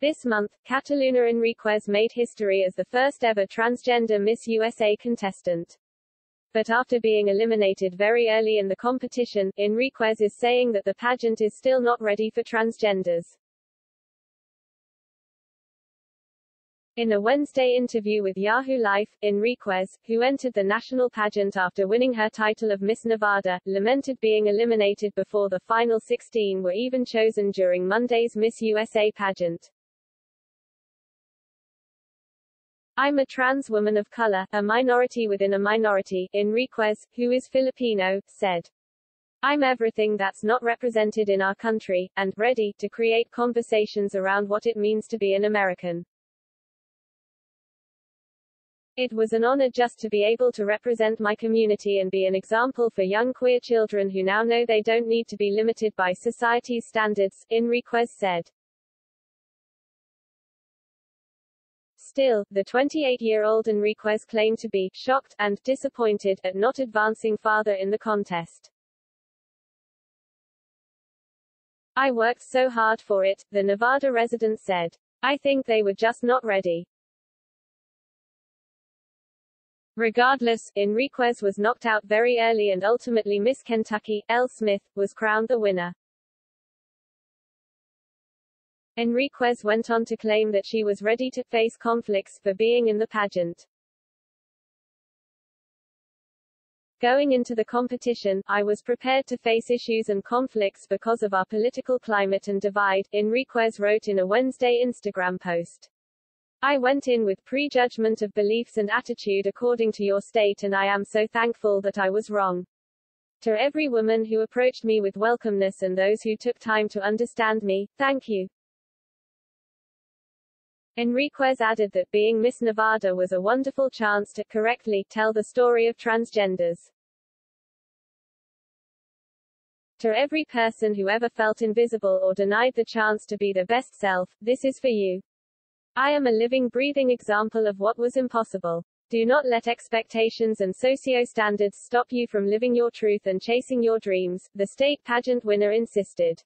This month, Kataluna Enriquez made history as the first ever transgender Miss USA contestant. But after being eliminated very early in the competition, Enriquez is saying that the pageant is still not ready for transgenders. In a Wednesday interview with Yahoo Life, Enriquez, who entered the national pageant after winning her title of Miss Nevada, lamented being eliminated before the final 16 were even chosen during Monday's Miss USA pageant. I'm a trans woman of color, a minority within a minority, Enriquez, who is Filipino, said. I'm everything that's not represented in our country, and ready to create conversations around what it means to be an American. It was an honor just to be able to represent my community and be an example for young queer children who now know they don't need to be limited by society's standards, Enriquez said. Still, the 28-year-old Enriquez claimed to be shocked and disappointed at not advancing farther in the contest. I worked so hard for it, the Nevada resident said. I think they were just not ready. Regardless, Enriquez was knocked out very early and ultimately Miss Kentucky, Elle Smith, was crowned the winner. Enriquez went on to claim that she was ready to face conflicts for being in the pageant. Going into the competition, I was prepared to face issues and conflicts because of our political climate and divide, Enriquez wrote in a Wednesday Instagram post. I went in with prejudgment of beliefs and attitude according to your state and I am so thankful that I was wrong. To every woman who approached me with welcomeness and those who took time to understand me, thank you. Enriquez added that being Miss Nevada was a wonderful chance to correctly tell the story of transgenders. To every person who ever felt invisible or denied the chance to be their best self, this is for you. I am a living breathing example of what was impossible. Do not let expectations and socio-standards stop you from living your truth and chasing your dreams, the state pageant winner insisted.